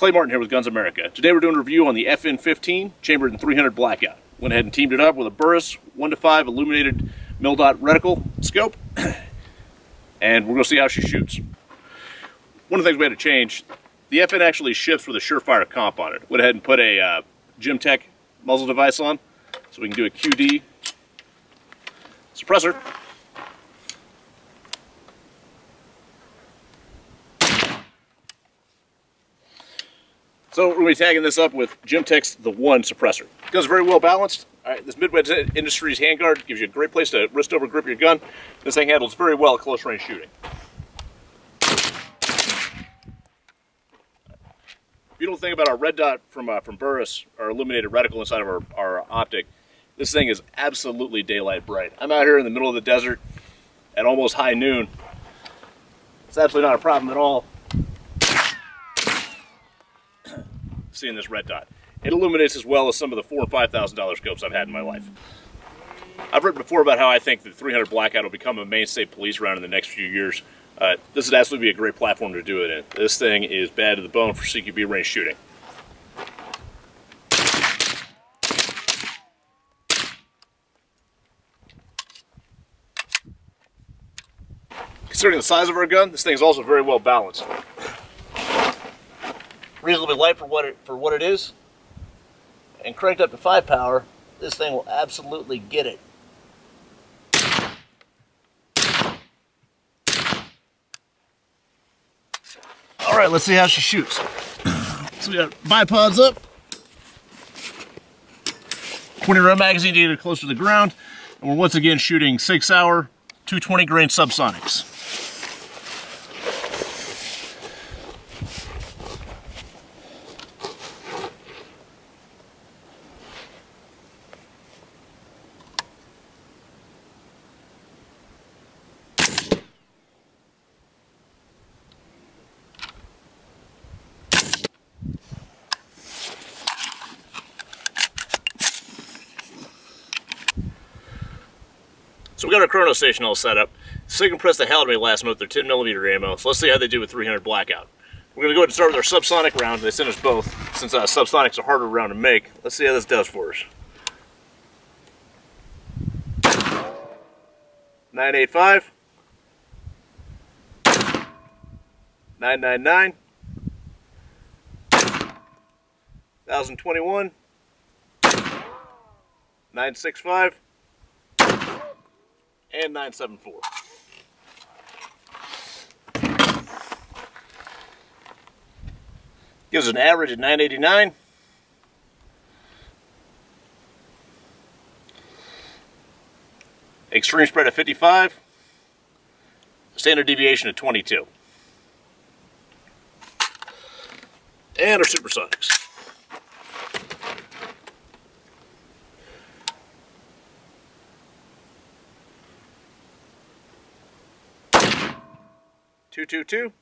Clay Martin here with GunsAmerica. Today we're doing a review on the FN15 chambered in 300 blackout. Went ahead and teamed it up with a Burris 1 to 5 illuminated mil dot reticle scope, and we're going to see how she shoots. One of the things we had to change, the FN actually ships with a Surefire comp on it. Went ahead and put a uh, Gemtech muzzle device on, so we can do a QD suppressor. So we're going to be tagging this up with Gemtech's The One suppressor. It goes very well balanced. All right, this Midwest Industries handguard gives you a great place to wrist over grip your gun. This thing handles very well at close range shooting. Beautiful thing about our red dot from uh, from Burris, our illuminated reticle inside of our, our optic, this thing is absolutely daylight bright. I'm out here in the middle of the desert at almost high noon. It's absolutely not a problem at all. Seeing this red dot. It illuminates as well as some of the four and five thousand dollar scopes I've had in my life. I've written before about how I think the 300 blackout will become a mainstay police round in the next few years. Uh, this would absolutely be a great platform to do it in. This thing is bad to the bone for CQB range shooting. Considering the size of our gun, this thing is also very well balanced reasonably light for what it for what it is, and cranked up to five power, this thing will absolutely get it. All right, let's see how she shoots. so we got bipods up, 20 round magazine to get it closer to the ground, and we're once again shooting Sig Sauer, 220 grain subsonics. So we got our chrono station all set up. Sig impressed the hell me last month, their 10 millimeter ammo. So let's see how they do with 300 blackout. We're gonna go ahead and start with our subsonic round. They sent us both, since uh, subsonic's a harder round to make. Let's see how this does for us. 985. 999. 1021. 965 and 974. Gives an average of 989. Extreme spread of 55. Standard deviation of 22. And our supersonics. Two two two.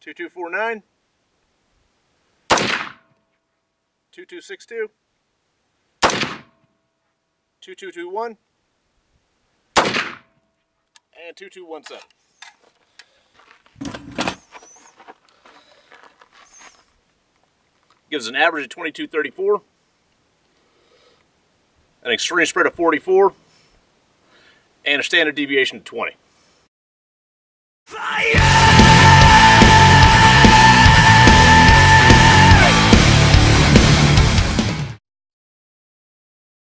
Two two four nine. Two two six two. Two two two one. And two two one seven. Gives an average of 2234. An extreme spread of 44 and a standard deviation of 20.